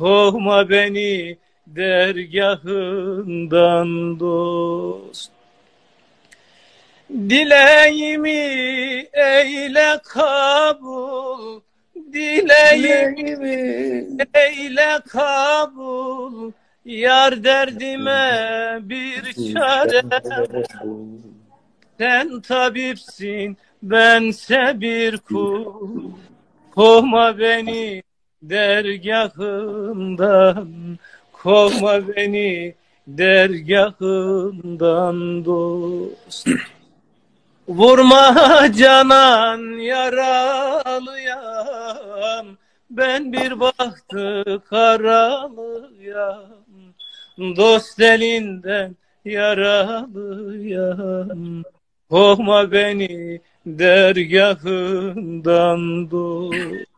Kovma beni dergahından dost. Dileğimi eyle kabul, dileğimi eyle kabul, yar derdime bir çare. Sen tabipsin, bense bir kul. Kovma beni dergahından, kovma beni dergahından dost. Vurma canan yaralıyam, ben bir bahtı karalıyam. Dost elinden yaralıyam. Kovma beni dergahından dost.